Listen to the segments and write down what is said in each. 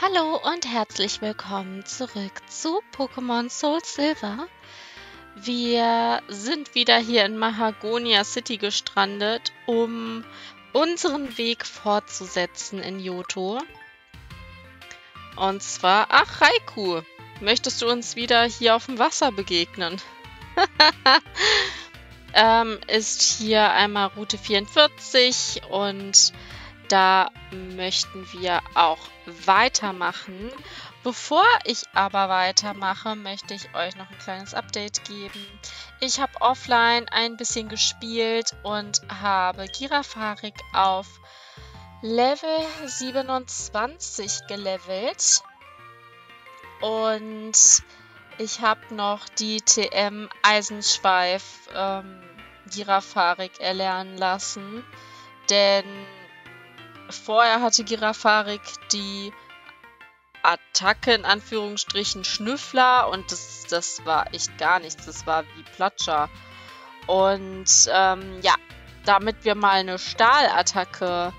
Hallo und herzlich willkommen zurück zu Pokémon Soul Silver. Wir sind wieder hier in Mahagonia City gestrandet, um unseren Weg fortzusetzen in Johto. Und zwar, ach Raikou, möchtest du uns wieder hier auf dem Wasser begegnen? ähm, ist hier einmal Route 44 und da möchten wir auch weitermachen. Bevor ich aber weitermache, möchte ich euch noch ein kleines Update geben. Ich habe offline ein bisschen gespielt und habe Girafarik auf Level 27 gelevelt. Und ich habe noch die TM Eisenschweif ähm, Girafarik erlernen lassen. Denn Vorher hatte Girafarik die Attacke in Anführungsstrichen Schnüffler und das, das war echt gar nichts. Das war wie Platscher. Und ähm, ja, damit wir mal eine Stahlattacke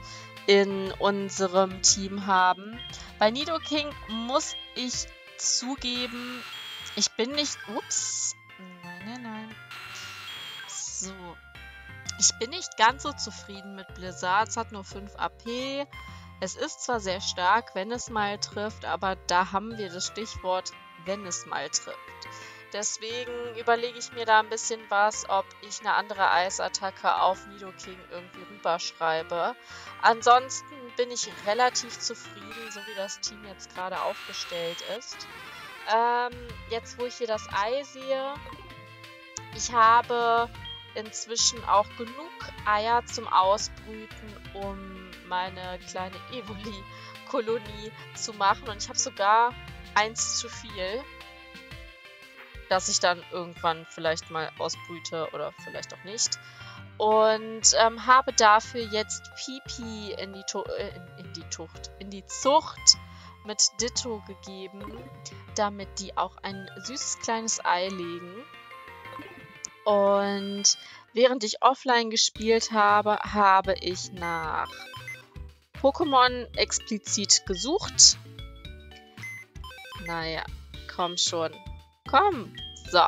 in unserem Team haben. Bei Nidoking muss ich zugeben, ich bin nicht. Ups. Nein, nein, nein. So. Ich bin nicht ganz so zufrieden mit Blizzard. Es hat nur 5 AP. Es ist zwar sehr stark, wenn es mal trifft, aber da haben wir das Stichwort, wenn es mal trifft. Deswegen überlege ich mir da ein bisschen was, ob ich eine andere Eisattacke auf Nidoking irgendwie rüberschreibe. Ansonsten bin ich relativ zufrieden, so wie das Team jetzt gerade aufgestellt ist. Ähm, jetzt, wo ich hier das Ei sehe, ich habe inzwischen auch genug Eier zum Ausbrüten, um meine kleine Evoli-Kolonie zu machen. Und ich habe sogar eins zu viel, dass ich dann irgendwann vielleicht mal ausbrüte oder vielleicht auch nicht. Und ähm, habe dafür jetzt Pipi in die, äh, in, in die Tucht, in die Zucht mit Ditto gegeben, damit die auch ein süßes kleines Ei legen. Und während ich offline gespielt habe, habe ich nach Pokémon explizit gesucht. Naja, komm schon. Komm. So.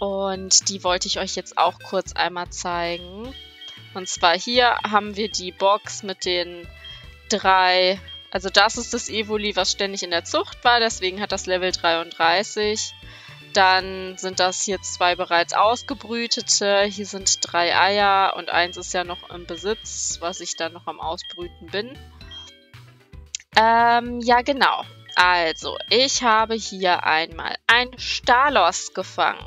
Und die wollte ich euch jetzt auch kurz einmal zeigen. Und zwar hier haben wir die Box mit den drei... Also das ist das Evoli, was ständig in der Zucht war. Deswegen hat das Level 33. Dann sind das hier zwei bereits ausgebrütete. Hier sind drei Eier und eins ist ja noch im Besitz, was ich dann noch am Ausbrüten bin. Ähm, ja, genau. Also, ich habe hier einmal ein Stalos gefangen.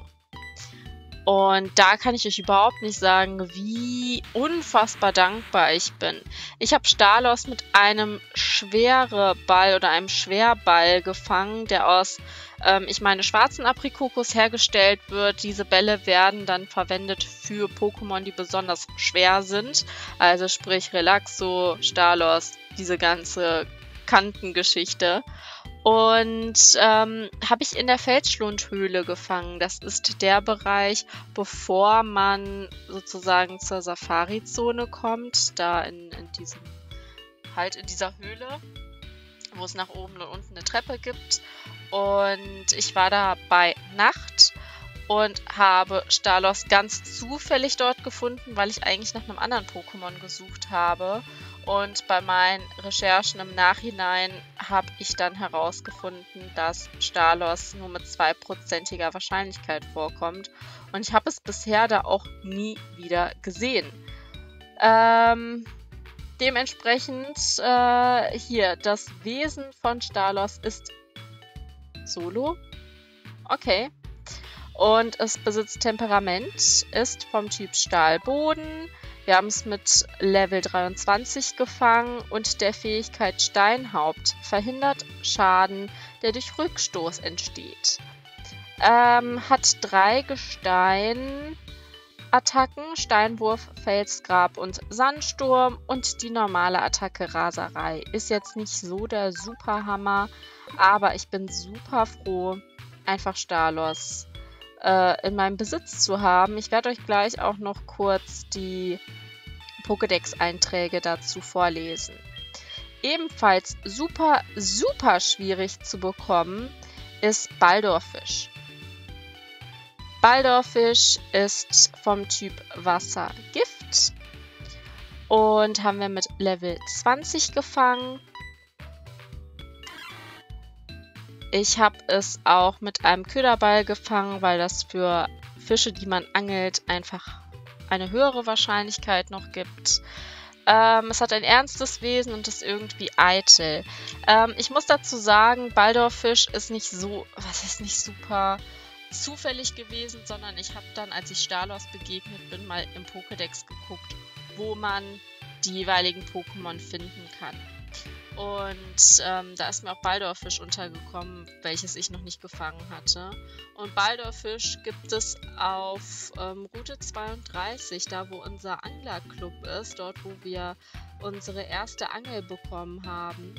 Und da kann ich euch überhaupt nicht sagen, wie unfassbar dankbar ich bin. Ich habe Stalos mit einem schwere Ball oder einem Schwerball gefangen, der aus ähm, ich meine, schwarzen Aprikokos hergestellt wird. Diese Bälle werden dann verwendet für Pokémon, die besonders schwer sind. Also sprich Relaxo, Stalos, diese ganze Kantengeschichte. Und ähm, habe ich in der Felsschlundhöhle gefangen. Das ist der Bereich, bevor man sozusagen zur Safari-Zone kommt. Da in, in diesem, halt in dieser Höhle, wo es nach oben und unten eine Treppe gibt. Und ich war da bei Nacht und habe Stalos ganz zufällig dort gefunden, weil ich eigentlich nach einem anderen Pokémon gesucht habe. Und bei meinen Recherchen im Nachhinein habe ich dann herausgefunden, dass Stalos nur mit zweiprozentiger Wahrscheinlichkeit vorkommt. Und ich habe es bisher da auch nie wieder gesehen. Ähm, dementsprechend äh, hier, das Wesen von Stalos ist Solo. Okay. Und es besitzt Temperament, ist vom Typ Stahlboden. Wir haben es mit Level 23 gefangen und der Fähigkeit Steinhaupt verhindert Schaden, der durch Rückstoß entsteht. Ähm, hat drei Gestein. Attacken, Steinwurf, Felsgrab und Sandsturm und die normale Attacke Raserei. Ist jetzt nicht so der Superhammer, aber ich bin super froh, einfach Stalos äh, in meinem Besitz zu haben. Ich werde euch gleich auch noch kurz die Pokédex-Einträge dazu vorlesen. ebenfalls super, super schwierig zu bekommen, ist Baldorfisch. Baldorfisch ist vom Typ Wassergift und haben wir mit Level 20 gefangen. Ich habe es auch mit einem Köderball gefangen, weil das für Fische, die man angelt, einfach eine höhere Wahrscheinlichkeit noch gibt. Ähm, es hat ein ernstes Wesen und ist irgendwie eitel. Ähm, ich muss dazu sagen, Baldorfisch ist nicht so, was ist nicht super zufällig gewesen, sondern ich habe dann, als ich Stalos begegnet bin, mal im Pokédex geguckt, wo man die jeweiligen Pokémon finden kann. Und ähm, da ist mir auch Baldorfisch untergekommen, welches ich noch nicht gefangen hatte. Und Baldorfisch gibt es auf ähm, Route 32, da wo unser Anglerclub ist, dort wo wir unsere erste Angel bekommen haben.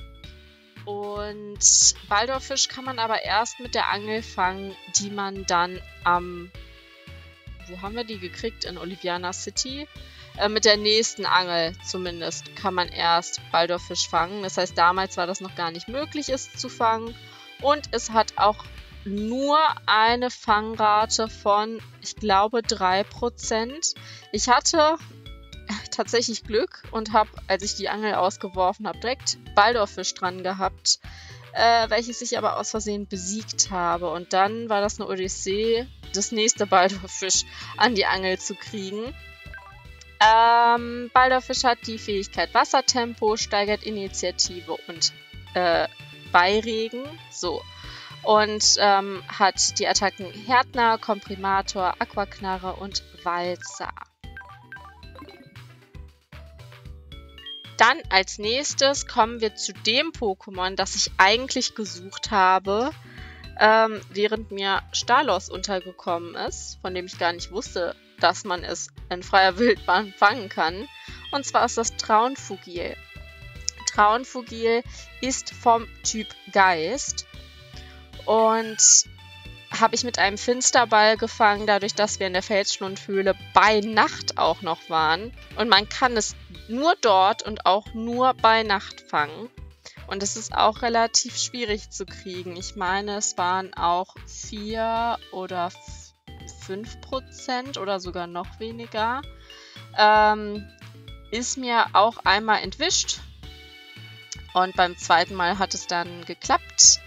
Und Baldorfisch kann man aber erst mit der Angel fangen, die man dann am... wo haben wir die gekriegt? In Oliviana City? Äh, mit der nächsten Angel zumindest kann man erst Baldorfisch fangen. Das heißt, damals war das noch gar nicht möglich, es zu fangen. Und es hat auch nur eine Fangrate von, ich glaube, 3%. Ich hatte tatsächlich Glück und habe, als ich die Angel ausgeworfen habe, direkt Baldorfisch dran gehabt, äh, welches ich aber aus Versehen besiegt habe. Und dann war das eine Odyssee, das nächste Baldorfisch an die Angel zu kriegen. Ähm, Baldorfisch hat die Fähigkeit Wassertempo, steigert Initiative und äh, Beiregen. So. Und ähm, hat die Attacken Härtner, Komprimator, Aquaknarre und Walzer. Dann als nächstes kommen wir zu dem Pokémon, das ich eigentlich gesucht habe, ähm, während mir Stalos untergekommen ist, von dem ich gar nicht wusste, dass man es in freier Wildbahn fangen kann. Und zwar ist das Traunfugil. Traunfugil ist vom Typ Geist und habe ich mit einem Finsterball gefangen, dadurch, dass wir in der Felsschlundhöhle bei Nacht auch noch waren. Und man kann es nur dort und auch nur bei Nacht fangen. Und es ist auch relativ schwierig zu kriegen. Ich meine, es waren auch vier oder 5% oder sogar noch weniger. Ähm, ist mir auch einmal entwischt. Und beim zweiten Mal hat es dann geklappt.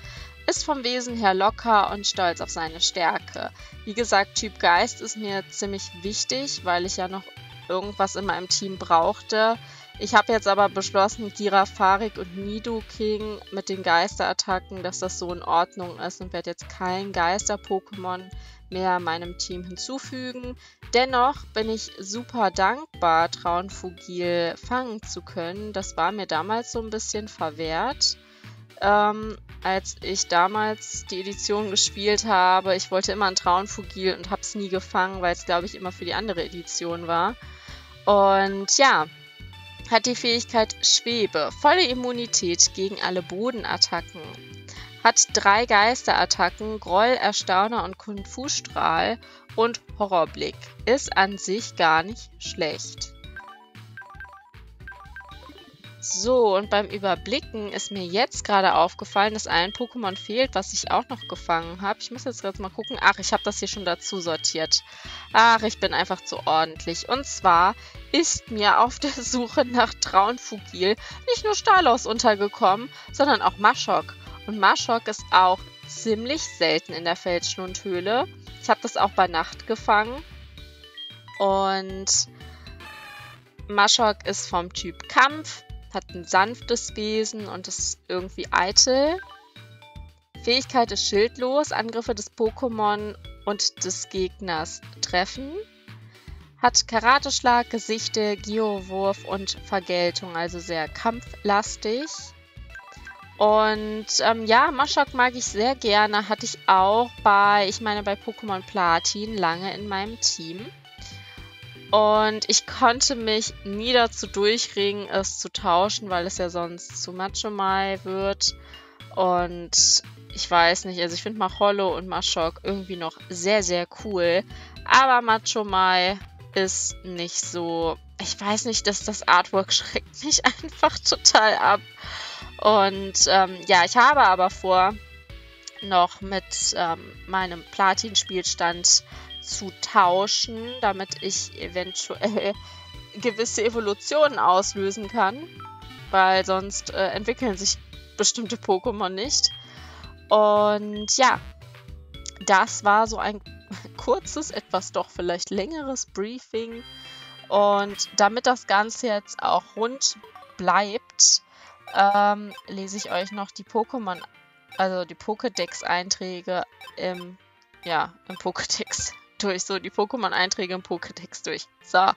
Ist vom Wesen her locker und stolz auf seine Stärke. Wie gesagt, Typ Geist ist mir ziemlich wichtig, weil ich ja noch irgendwas in meinem Team brauchte. Ich habe jetzt aber beschlossen, Girafarik und Nidoking mit den Geisterattacken, dass das so in Ordnung ist und werde jetzt kein Geister-Pokémon mehr meinem Team hinzufügen. Dennoch bin ich super dankbar, Traunfugil fangen zu können. Das war mir damals so ein bisschen verwehrt. Ähm, als ich damals die Edition gespielt habe, ich wollte immer ein Traunfugil und habe es nie gefangen, weil es, glaube ich, immer für die andere Edition war. Und ja, hat die Fähigkeit Schwebe, volle Immunität gegen alle Bodenattacken, hat drei Geisterattacken, Groll, Erstauner und Kung-Fu-Strahl und Horrorblick. Ist an sich gar nicht schlecht. So, und beim Überblicken ist mir jetzt gerade aufgefallen, dass ein Pokémon fehlt, was ich auch noch gefangen habe. Ich muss jetzt gerade mal gucken. Ach, ich habe das hier schon dazu sortiert. Ach, ich bin einfach zu ordentlich. Und zwar ist mir auf der Suche nach Traunfugil nicht nur Stalos untergekommen, sondern auch Maschok. Und Maschok ist auch ziemlich selten in der Felsschlundhöhle. Ich habe das auch bei Nacht gefangen. Und Maschok ist vom Typ Kampf, hat ein sanftes Wesen und ist irgendwie eitel. Fähigkeit ist schildlos, Angriffe des Pokémon und des Gegners treffen. Hat Karateschlag, Gesichte, Geowurf und Vergeltung, also sehr kampflastig. Und ähm, ja, Maschok mag ich sehr gerne. Hatte ich auch bei, ich meine, bei Pokémon Platin lange in meinem Team. Und ich konnte mich nie dazu durchringen, es zu tauschen, weil es ja sonst zu Macho Mai wird. Und ich weiß nicht, also ich finde Macholo und Maschok irgendwie noch sehr, sehr cool. Aber Macho Mai ist nicht so. Ich weiß nicht, dass das Artwork schreckt mich einfach total ab. Und ähm, ja, ich habe aber vor, noch mit ähm, meinem Platin-Spielstand zu tauschen, damit ich eventuell gewisse Evolutionen auslösen kann, weil sonst äh, entwickeln sich bestimmte Pokémon nicht. Und ja, das war so ein kurzes, etwas doch vielleicht längeres Briefing. Und damit das Ganze jetzt auch rund bleibt, ähm, lese ich euch noch die Pokémon, also die Pokédex-Einträge im, ja, im Pokédex durch. So, die Pokémon-Einträge im Pokédex durch. So.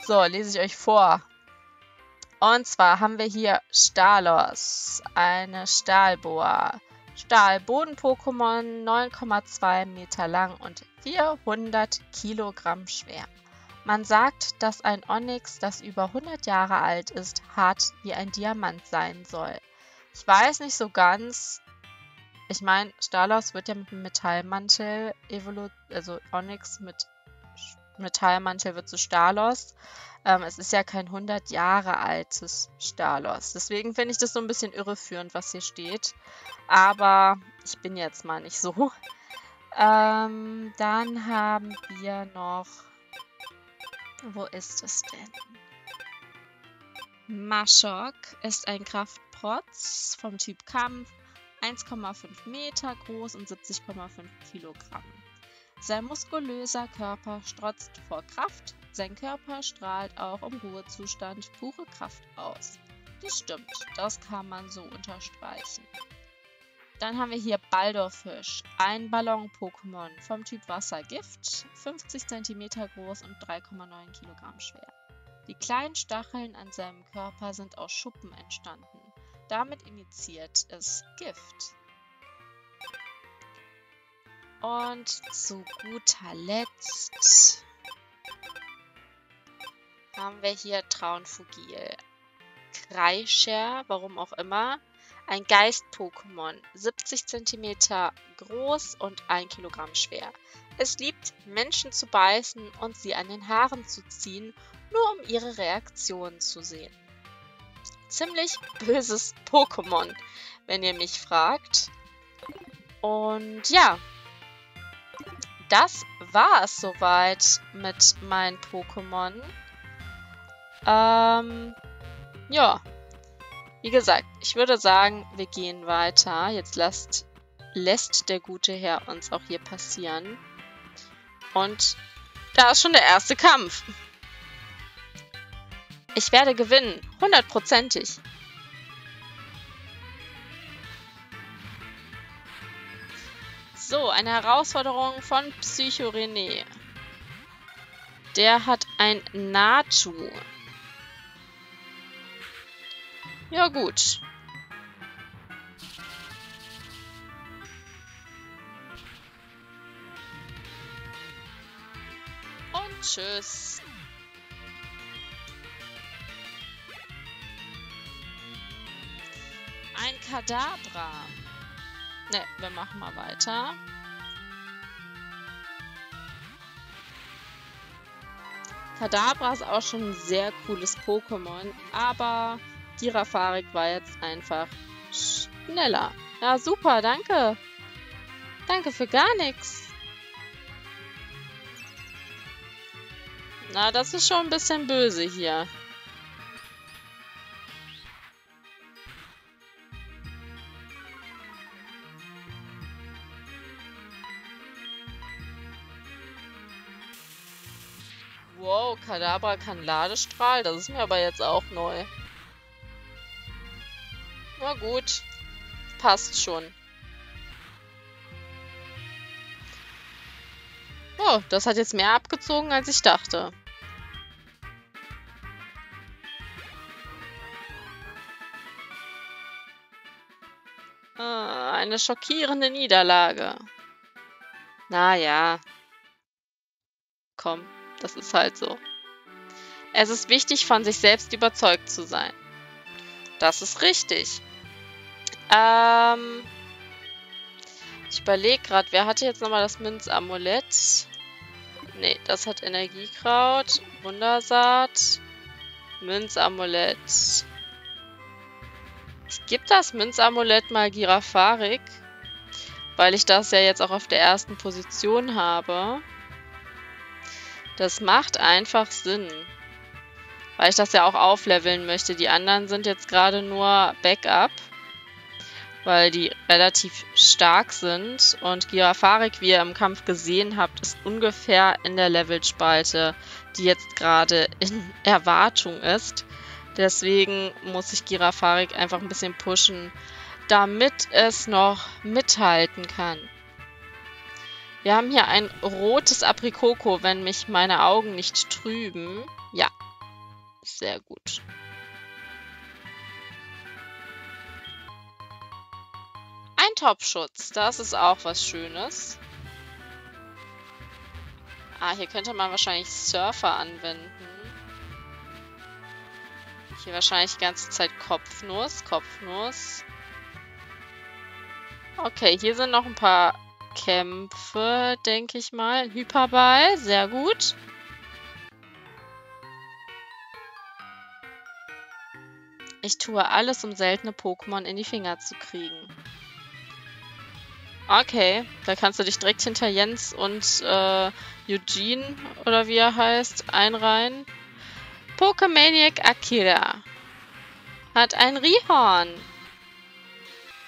So, lese ich euch vor. Und zwar haben wir hier Stalos, eine Stahlboa. Stahl-Boden-Pokémon, 9,2 Meter lang und 400 Kilogramm schwer. Man sagt, dass ein Onyx, das über 100 Jahre alt ist, hart wie ein Diamant sein soll. Ich weiß nicht so ganz. Ich meine, Stalos wird ja mit einem Metallmantel evolutioniert, also Onyx mit Metallmantel wird zu Stalos. Ähm, es ist ja kein 100 Jahre altes Stalos. Deswegen finde ich das so ein bisschen irreführend, was hier steht. Aber ich bin jetzt mal nicht so. Ähm, dann haben wir noch wo ist es denn? Maschok ist ein Kraftprotz vom Typ Kampf, 1,5 Meter groß und 70,5 Kilogramm. Sein muskulöser Körper strotzt vor Kraft, sein Körper strahlt auch im Ruhezustand pure Kraft aus. Das stimmt, das kann man so unterstreichen. Dann haben wir hier Baldorfisch, ein Ballon-Pokémon vom Typ Wassergift, 50 cm groß und 3,9 kg schwer. Die kleinen Stacheln an seinem Körper sind aus Schuppen entstanden. Damit initiiert es Gift. Und zu guter Letzt haben wir hier Traunfugil. Kreischer, warum auch immer, ein Geist-Pokémon, 70 cm groß und 1 Kilogramm schwer. Es liebt, Menschen zu beißen und sie an den Haaren zu ziehen, nur um ihre Reaktionen zu sehen. Ziemlich böses Pokémon, wenn ihr mich fragt. Und ja, das war es soweit mit meinen Pokémon. Ähm, ja, wie gesagt, ich würde sagen, wir gehen weiter. Jetzt lasst, lässt der gute Herr uns auch hier passieren. Und da ist schon der erste Kampf. Ich werde gewinnen. Hundertprozentig. So, eine Herausforderung von Psycho René. Der hat ein Natu. Ja, gut. Und tschüss. Ein Kadabra. Ne, wir machen mal weiter. Kadabra ist auch schon ein sehr cooles Pokémon, aber Girafarik war jetzt einfach schneller. Ja, super, danke. Danke für gar nichts. Na, das ist schon ein bisschen böse hier. Kadabra kann Ladestrahl. Das ist mir aber jetzt auch neu. Na gut. Passt schon. Oh, das hat jetzt mehr abgezogen, als ich dachte. Ah, eine schockierende Niederlage. Naja. Komm, das ist halt so. Es ist wichtig, von sich selbst überzeugt zu sein. Das ist richtig. Ähm, ich überlege gerade, wer hatte jetzt nochmal das Münzamulett? Ne, das hat Energiekraut, Wundersaat, Münzamulett. Ich gebe das Münzamulett mal Girafarik, weil ich das ja jetzt auch auf der ersten Position habe. Das macht einfach Sinn. Weil ich das ja auch aufleveln möchte. Die anderen sind jetzt gerade nur Backup. Weil die relativ stark sind. Und Girafarik, wie ihr im Kampf gesehen habt, ist ungefähr in der Levelspalte, die jetzt gerade in Erwartung ist. Deswegen muss ich Girafarik einfach ein bisschen pushen, damit es noch mithalten kann. Wir haben hier ein rotes Aprikoko, wenn mich meine Augen nicht trüben. Ja, sehr gut. Ein Topschutz, das ist auch was Schönes. Ah, hier könnte man wahrscheinlich Surfer anwenden. Hier wahrscheinlich die ganze Zeit Kopfnuss, Kopfnuss. Okay, hier sind noch ein paar Kämpfe, denke ich mal. Hyperball, sehr gut. Ich tue alles, um seltene Pokémon in die Finger zu kriegen. Okay, da kannst du dich direkt hinter Jens und äh, Eugene, oder wie er heißt, einreihen. Pokemaniac Akira hat ein Rihorn.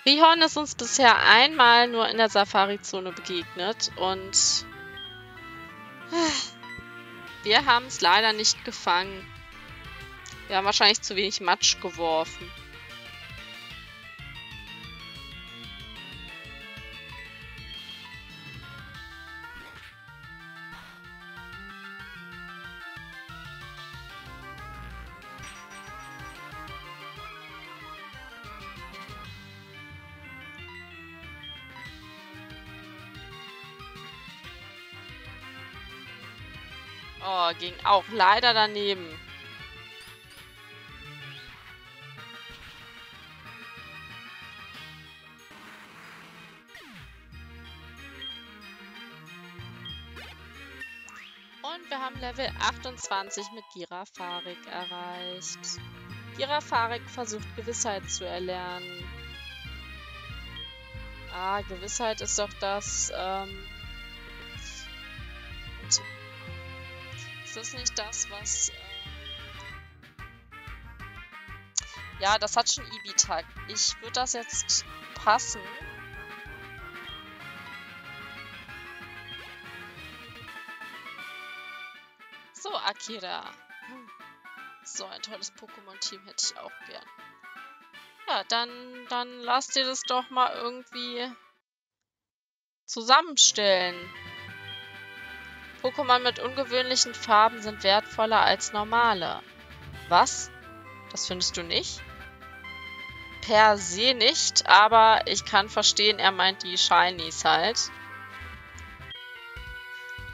Rihorn ist uns bisher einmal nur in der Safari-Zone begegnet und wir haben es leider nicht gefangen. Wir haben wahrscheinlich zu wenig Matsch geworfen. Oh, ging auch leider daneben. Level 28 mit Girafarik erreicht. Girafarik versucht Gewissheit zu erlernen. Ah, Gewissheit ist doch das, ähm, das nicht das, was... Äh ja, das hat schon Ibitak. Ich würde das jetzt passen. Akira. So ein tolles Pokémon-Team hätte ich auch gern. Ja, dann, dann lass dir das doch mal irgendwie zusammenstellen. Pokémon mit ungewöhnlichen Farben sind wertvoller als normale. Was? Das findest du nicht? Per se nicht, aber ich kann verstehen, er meint die Shinies halt.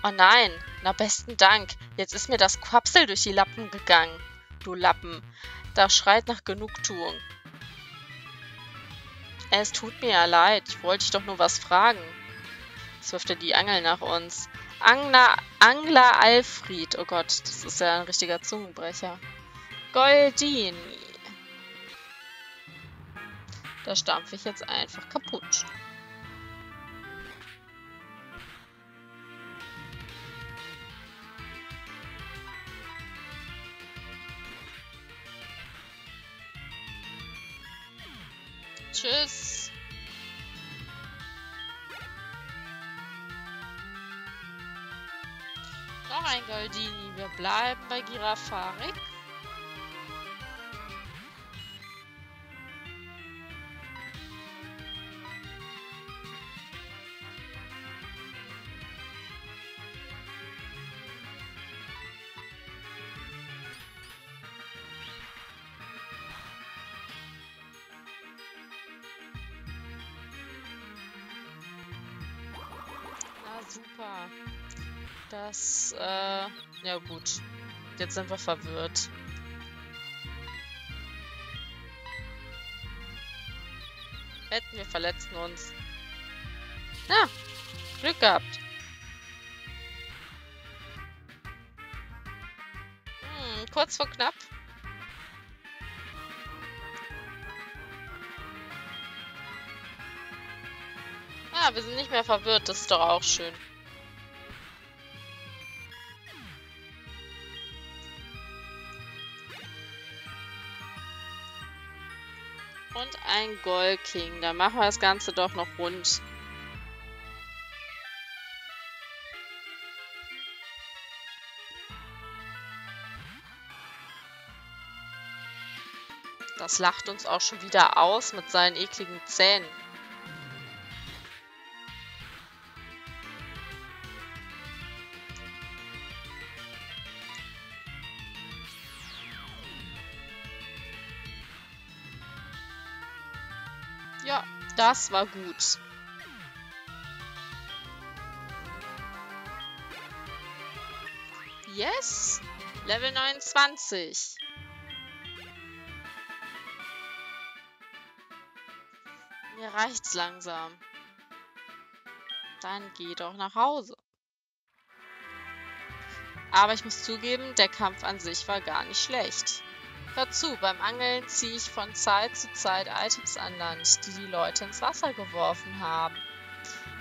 Oh nein, na besten Dank. Jetzt ist mir das Quapsel durch die Lappen gegangen. Du Lappen. Das schreit nach Genugtuung. Es tut mir ja leid. Ich wollte dich doch nur was fragen. Jetzt wirft er die Angel nach uns. Angler, Angler Alfred. Oh Gott, das ist ja ein richtiger Zungenbrecher. Goldini. Da stampfe ich jetzt einfach kaputt. Tschüss. noch ein Goldini. Wir bleiben bei Girafarik. das, äh, ja gut. Jetzt sind wir verwirrt. Wetten, wir verletzen uns. Ja, Glück gehabt. Hm, kurz vor knapp. Ah, wir sind nicht mehr verwirrt, das ist doch auch schön. Ein Gold King. Dann machen wir das Ganze doch noch rund. Das lacht uns auch schon wieder aus mit seinen ekligen Zähnen. Das war gut. Yes! Level 29. Mir reicht's langsam. Dann geh doch nach Hause. Aber ich muss zugeben, der Kampf an sich war gar nicht schlecht. Dazu, beim Angeln ziehe ich von Zeit zu Zeit Items an Land, die die Leute ins Wasser geworfen haben.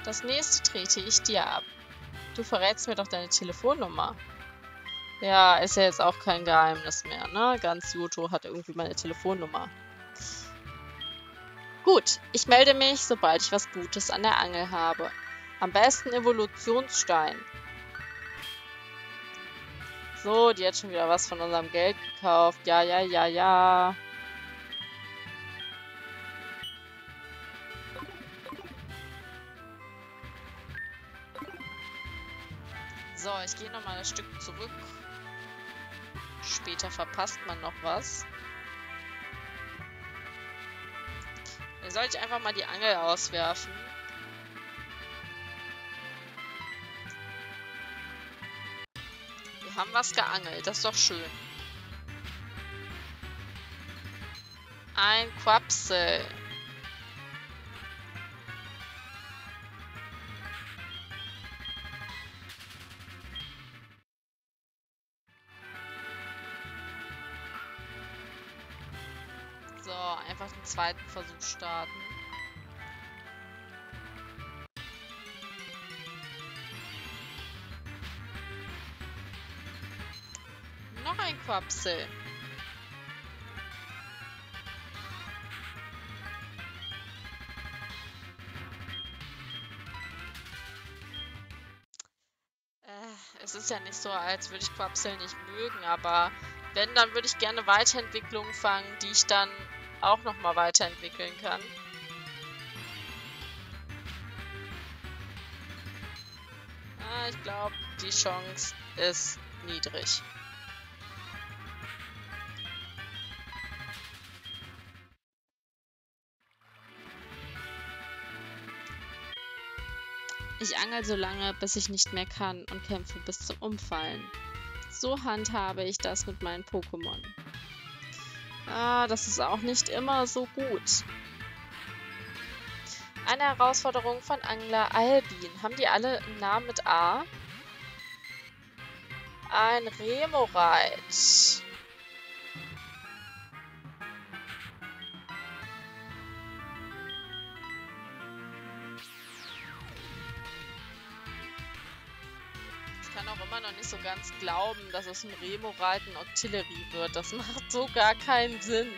Das nächste trete ich dir ab. Du verrätst mir doch deine Telefonnummer. Ja, ist ja jetzt auch kein Geheimnis mehr, ne? Ganz Yoto hat irgendwie meine Telefonnummer. Gut, ich melde mich, sobald ich was Gutes an der Angel habe. Am besten Evolutionsstein. So, die hat schon wieder was von unserem Geld gekauft. Ja, ja, ja, ja. So, ich gehe nochmal ein Stück zurück. Später verpasst man noch was. Dann soll ich einfach mal die Angel auswerfen. Haben was geangelt, das ist doch schön. Ein Quapsel. So, einfach den zweiten Versuch starten. Quapsel. Äh, es ist ja nicht so, als würde ich Quapsel nicht mögen, aber wenn, dann würde ich gerne Weiterentwicklungen fangen, die ich dann auch nochmal weiterentwickeln kann. Ah, ich glaube, die Chance ist niedrig. Ich angel so lange, bis ich nicht mehr kann und kämpfe bis zum Umfallen. So handhabe ich das mit meinen Pokémon. Ah, das ist auch nicht immer so gut. Eine Herausforderung von Angler Albin. Haben die alle einen Namen mit A? Ein Remorite. Glauben, dass aus dem Remorite ein Octillery wird. Das macht so gar keinen Sinn.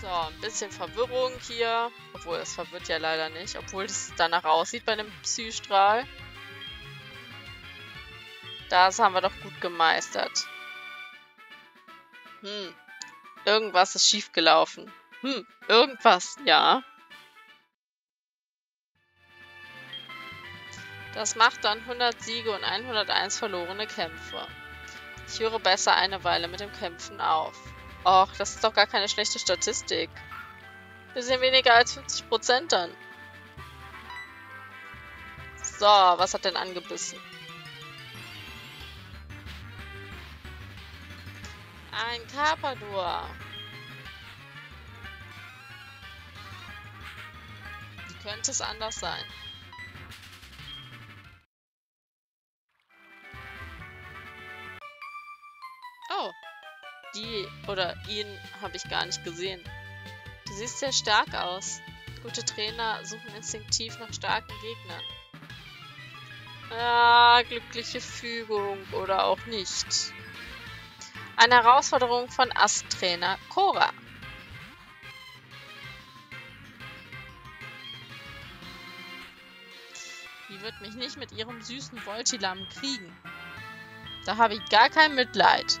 So, ein bisschen Verwirrung hier. Obwohl, es verwirrt ja leider nicht. Obwohl es danach aussieht bei dem Psystrahl. Das haben wir doch gut gemeistert. Hm. Irgendwas ist schiefgelaufen. Hm. Irgendwas, ja. Das macht dann 100 Siege und 101 verlorene Kämpfe. Ich höre besser eine Weile mit dem Kämpfen auf. Och, das ist doch gar keine schlechte Statistik. Wir sind weniger als 50% dann. So, was hat denn angebissen? Ein Carpador. Wie Könnte es anders sein. Oh. Die oder ihn habe ich gar nicht gesehen. Du siehst sehr stark aus. Gute Trainer suchen instinktiv nach starken Gegnern. Ah, glückliche Fügung oder auch nicht. Eine Herausforderung von Ast-Trainer Cora. Die wird mich nicht mit ihrem süßen Voltilam kriegen. Da habe ich gar kein Mitleid.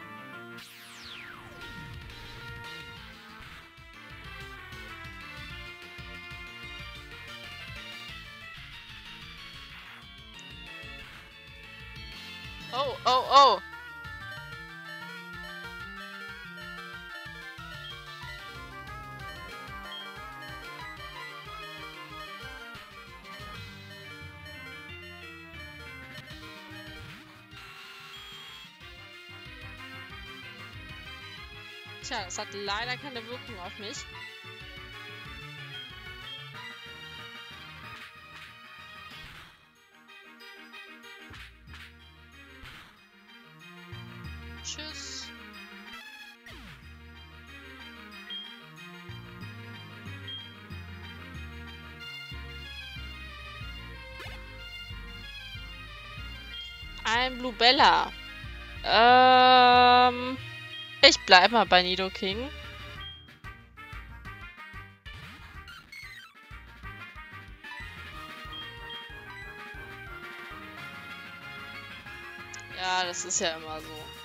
Es hat leider keine Wirkung auf mich. Tschüss. Ein Bluebella. Ähm... Ich bleib mal bei Nido King. Ja, das ist ja immer so.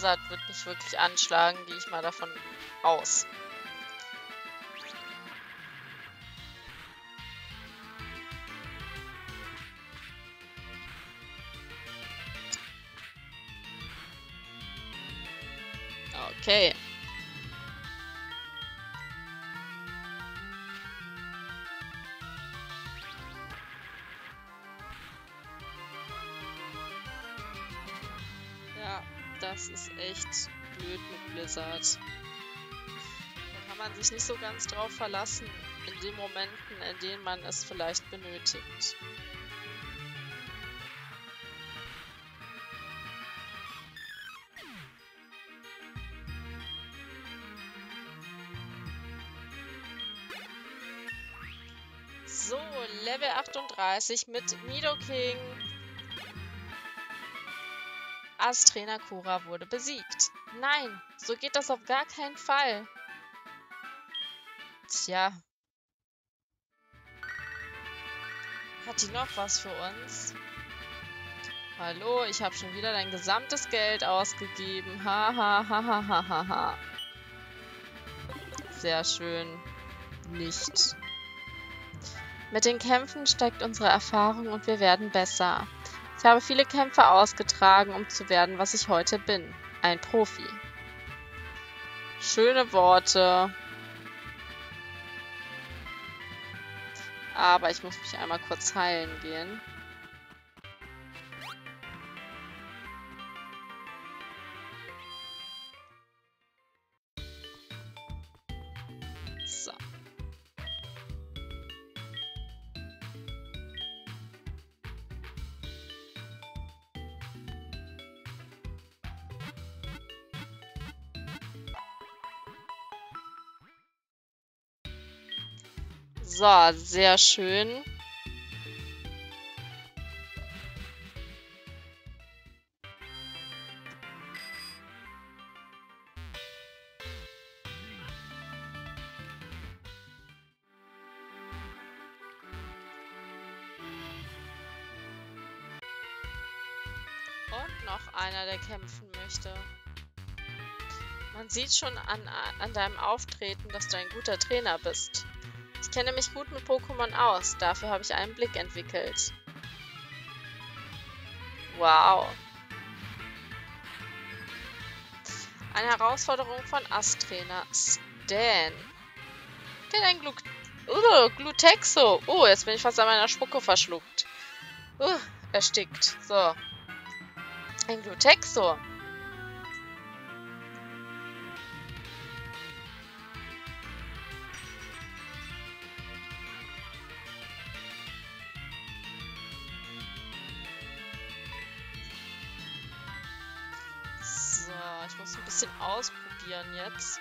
Blizzard wird nicht wirklich anschlagen, gehe ich mal davon aus. Okay. Mit Blizzard. Da kann man sich nicht so ganz drauf verlassen in den Momenten, in denen man es vielleicht benötigt. So, Level 38 mit Nidoking. Als Trainer Kura wurde besiegt. Nein, so geht das auf gar keinen Fall. Tja. Hat die noch was für uns? Hallo, ich habe schon wieder dein gesamtes Geld ausgegeben. Ha, ha, ha, ha, ha, ha, ha. Sehr schön. Nicht. Mit den Kämpfen steigt unsere Erfahrung und wir werden besser. Ich habe viele Kämpfe ausgetragen, um zu werden, was ich heute bin. Ein Profi. Schöne Worte. Aber ich muss mich einmal kurz heilen gehen. So, sehr schön. Und noch einer, der kämpfen möchte. Man sieht schon an, an deinem Auftreten, dass du ein guter Trainer bist. Ich kenne mich gut mit Pokémon aus, dafür habe ich einen Blick entwickelt. Wow. Eine Herausforderung von Ast-Trainer Stan. Hat ein Glu uh, Glutexo. Oh, jetzt bin ich fast an meiner Spucke verschluckt. Uh, erstickt. So. Ein Glutexo. Ausprobieren jetzt.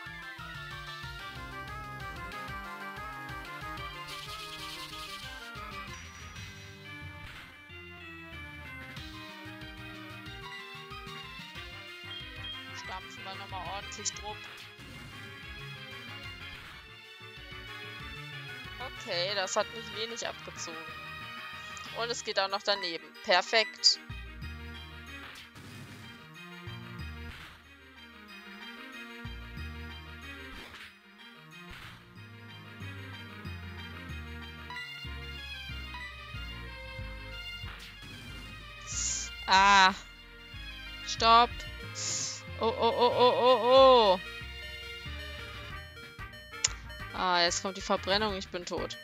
Stampfen wir nochmal ordentlich drum. Okay, das hat nicht wenig abgezogen. Und es geht auch noch daneben. Perfekt. Stopp. Oh, oh, oh, oh, oh, oh. Ah, jetzt kommt die Verbrennung. Ich bin tot.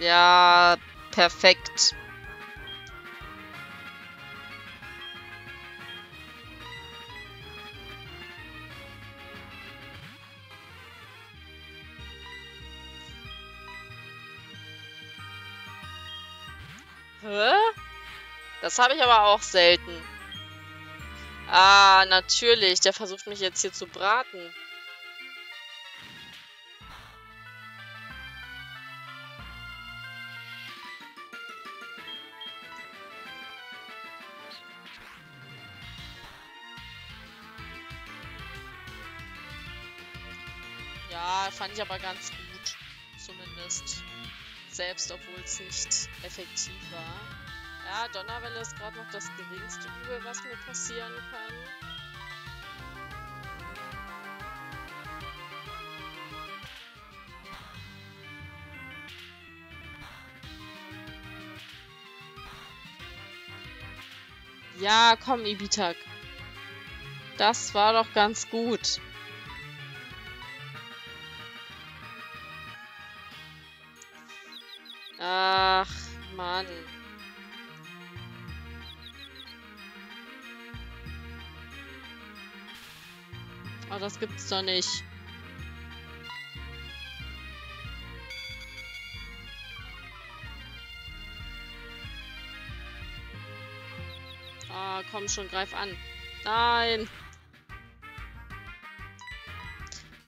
Ja, perfekt. Hä? Das habe ich aber auch selten. Ah, natürlich. Der versucht mich jetzt hier zu braten. Ja, fand ich aber ganz gut. Zumindest. Selbst, obwohl es nicht effektiv war. Ja, Donnerwelle ist gerade noch das geringste Übel, was mir passieren kann. Ja, komm, Ibitak. Das war doch ganz gut. Gibt's doch nicht. Ah, komm schon, greif an. Nein.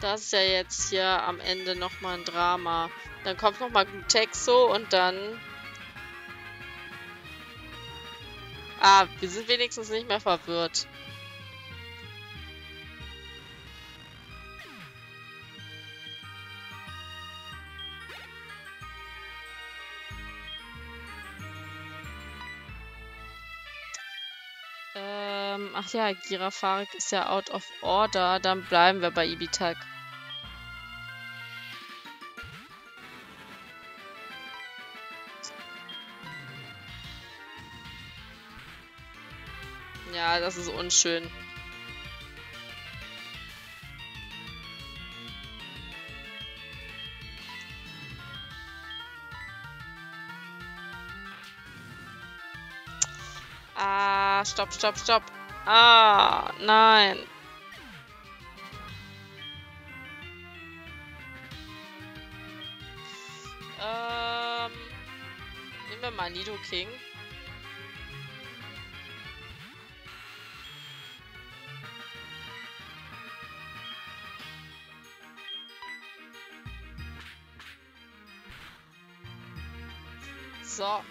Das ist ja jetzt hier am Ende nochmal ein Drama. Dann kommt nochmal Glutexo und dann... Ah, wir sind wenigstens nicht mehr verwirrt. Ja, Girafarik ist ja out of order. Dann bleiben wir bei Ibitak. Ja, das ist unschön. Ah, stopp, stopp, stopp. Ah, nein. Ähm, nehmen wir mal Nido King. So,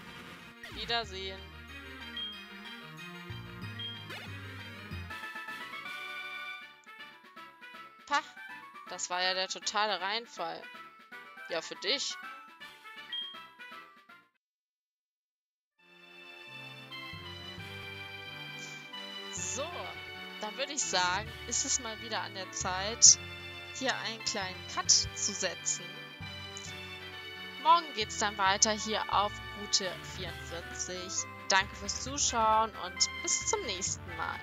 Wiedersehen. Das war ja der totale Reinfall. Ja, für dich. So, dann würde ich sagen, ist es mal wieder an der Zeit, hier einen kleinen Cut zu setzen. Morgen geht es dann weiter hier auf Route 44. Danke fürs Zuschauen und bis zum nächsten Mal.